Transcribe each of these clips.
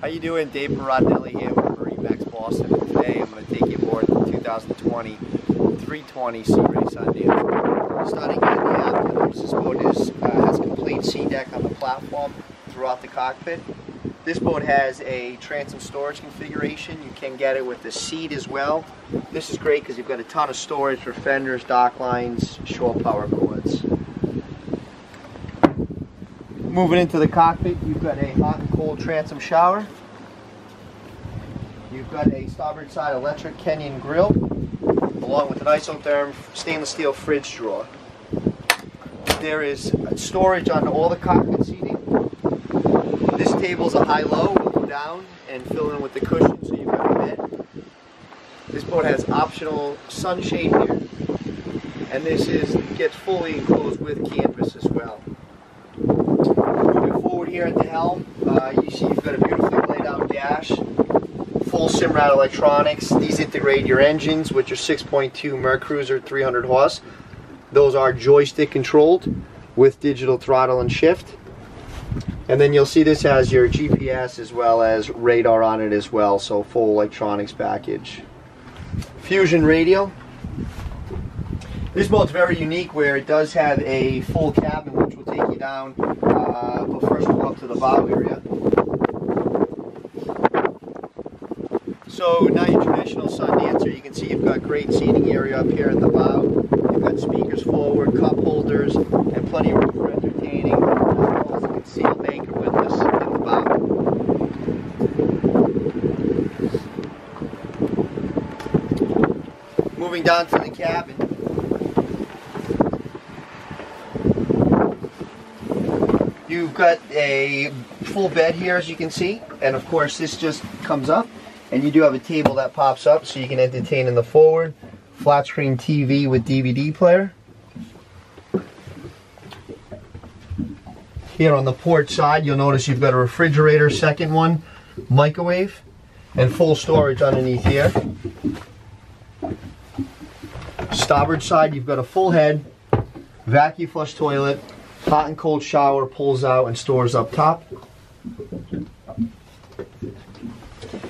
How you doing? Dave Barodnelli here with MarineMax Boston. And today I'm going to take you aboard the 2020 320 Sea Ray Sundancer. Starting here in the afternoons, this boat is, uh, has complete SeaDek on the platform throughout the cockpit. This boat has a transom storage configuration. You can get it with the seat as well. This is great because you've got a ton of storage for fenders, dock lines, shore power cords. Moving into the cockpit, you've got a hot and cold transom shower. You've got a starboard side electric Kenyon grill, along with an isotherm stainless steel fridge drawer. There is storage on all the cockpit seating. This table's a high-low. We'll go down and fill in with the cushion so you've got a bed. This boat has optional sunshade here, and this is gets fully enclosed with campus as well here at the helm, uh, you see you've got a beautifully laid out dash, full Simrad electronics. These integrate your engines, which are 6.2 Mercruiser 300 horse. Those are joystick controlled with digital throttle and shift. And then you'll see this has your GPS as well as radar on it as well, so full electronics package. Fusion radio. This boat's very unique where it does have a full cabin which will take you down uh, but first we'll go up to the bow area. So now your traditional Sundancer, you can see you've got great seating area up here at the bow. You've got speakers forward, cup holders, and plenty of room for entertaining, a with in the bow. Moving down to the cabin, You've got a full bed here as you can see and of course this just comes up and you do have a table that pops up so you can entertain in the forward. Flat screen TV with DVD player. Here on the port side you'll notice you've got a refrigerator second one microwave and full storage underneath here. Starboard side you've got a full head vacuum flush toilet hot and cold shower pulls out and stores up top.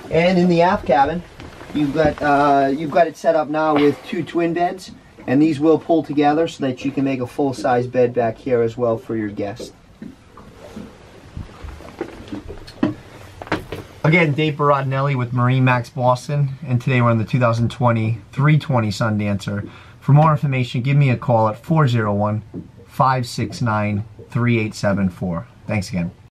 And in the aft cabin, you've got uh, you've got it set up now with two twin beds, and these will pull together so that you can make a full-size bed back here as well for your guest. Again, Dave Barodnelli with MarineMax Boston, and today we're on the 2020 320 Sundancer. For more information, give me a call at 401 569 3874. Thanks again.